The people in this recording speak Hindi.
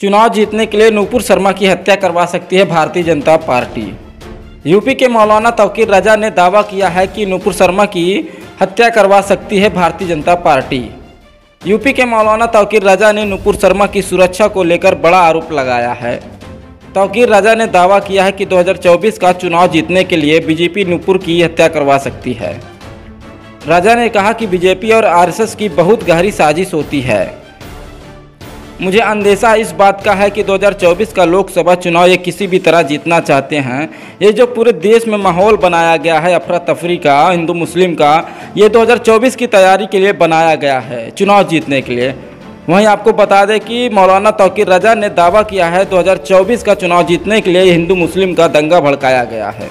चुनाव जीतने के लिए नूपुर शर्मा की हत्या करवा सकती है भारतीय जनता पार्टी। यूपी के मौलाना तौकीर रजा ने दावा किया है कि नूपुर शर्मा की हत्या करवा सकती है भारतीय जनता पार्टी। यूपी के मौलाना तौकीर रजा ने नूपुर शर्मा की सुरक्षा को लेकर बड़ा आरोप लगाया है। तौकीर राजा ने दावा किया है कि 2024 का चुनाव जीतने के लिए बीजेपी नूपुर की हत्या करवा सकती है। राजा ने कहा कि बीजेपी और आरएसएस की बहुत गहरी साजिश होती है। मुझे अंदेशा इस बात का है कि 2024 का लोकसभा चुनाव ये किसी भी तरह जीतना चाहते हैं। ये जो पूरे देश में माहौल बनाया गया है, अफरा तफरी का, हिंदू मुस्लिम का, ये 2024 की तैयारी के लिए बनाया गया है, चुनाव जीतने के लिए। वहीं आपको बता दें कि मौलाना तोकीर रजा ने दावा किया है 2024 का चुनाव जीतने के लिए हिंदू मुस्लिम का दंगा भड़काया गया है।